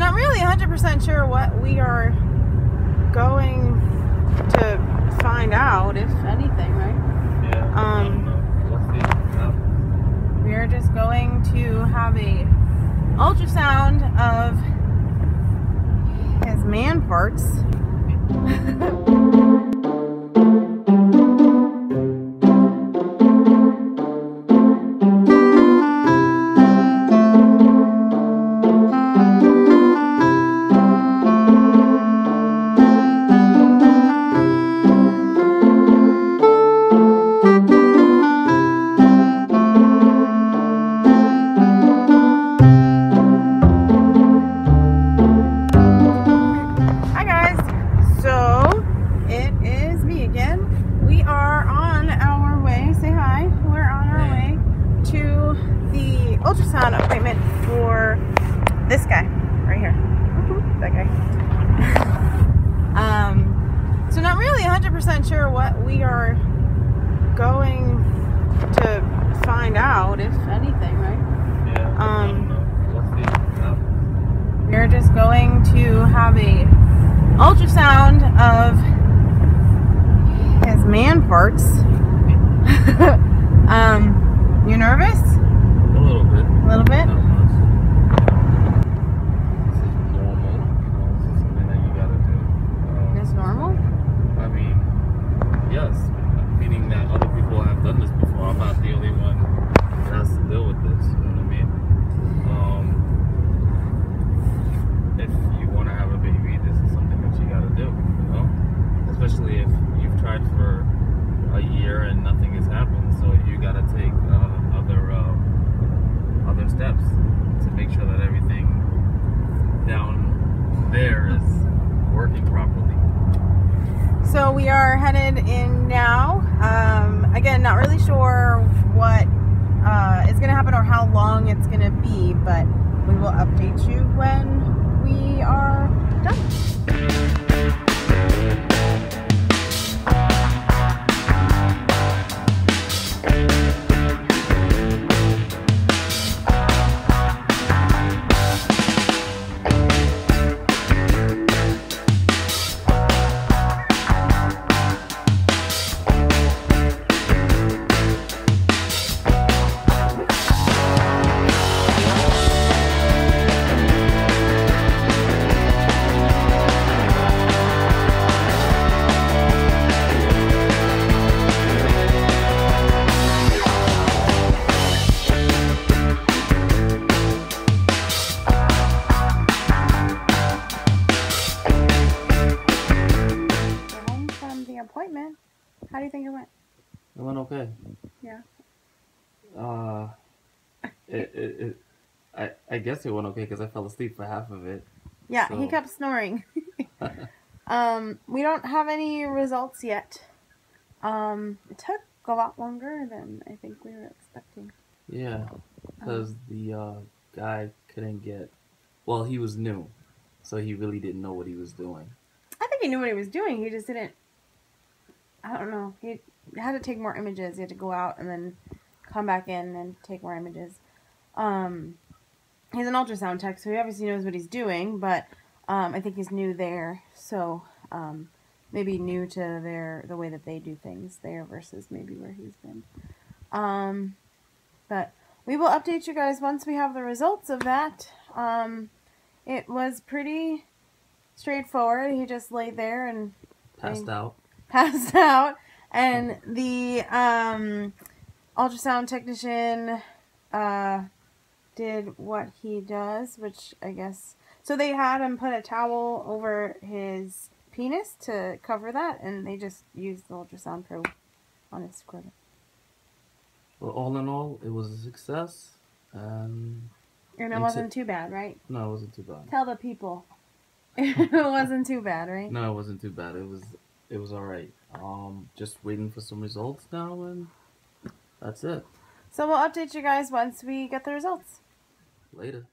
not really 100% sure what we are going to find out, if anything, right? Yeah. Um, don't know. Let's see. We are just going to have a ultrasound of his man parts. ultrasound appointment for this guy right here. That guy. um. So not really 100% sure what we are going to find out, if anything, right? yeah. Um, don't know. Let's see. Uh, We're just going to have a ultrasound of his man parts. um, you nervous? A little bit. A little bit? Not much. This is normal. You know, this is something that you gotta do. Um, It's normal? I mean, yes, meaning that other people have done this before. I'm not the only one that has to deal with this. You know what I mean? Um, if you want to have a baby, this is something that you got to do. You know, especially if you've tried for a year and nothing has happened. So you got to take uh, steps to make sure that everything down there is working properly. So we are headed in now. Um, again, not really sure what uh, is going to happen or how long it's going to be, but we will update you when we are done. Appointment. How do you think it went? It went okay. Yeah. Uh, it, it, it I, I guess it went okay because I fell asleep for half of it. Yeah, he kept snoring. um, we don't have any results yet. Um, it took a lot longer than I think we were expecting. Yeah, because the uh, guy couldn't get. Well, he was new, so he really didn't know what he was doing. I think he knew what he was doing. He just didn't. I don't know. He had to take more images. He had to go out and then come back in and take more images. Um, he's an ultrasound tech, so he obviously knows what he's doing. But um, I think he's new there, so um, maybe new to their the way that they do things there versus maybe where he's been. Um, but we will update you guys once we have the results of that. Um, it was pretty straightforward. He just laid there and Passed I- out. Passed out, and the um, ultrasound technician uh, did what he does, which I guess. So they had him put a towel over his penis to cover that, and they just used the ultrasound probe on his scrotum. Well, all in all, it was a success. Um, And it wasn't too bad, right? no, it wasn't too bad. Tell the people. it wasn't too bad, right? No, it wasn't too bad. It was it was all right. Um, just waiting for some results now, and that's it. So we'll update you guys once we get the results. Later.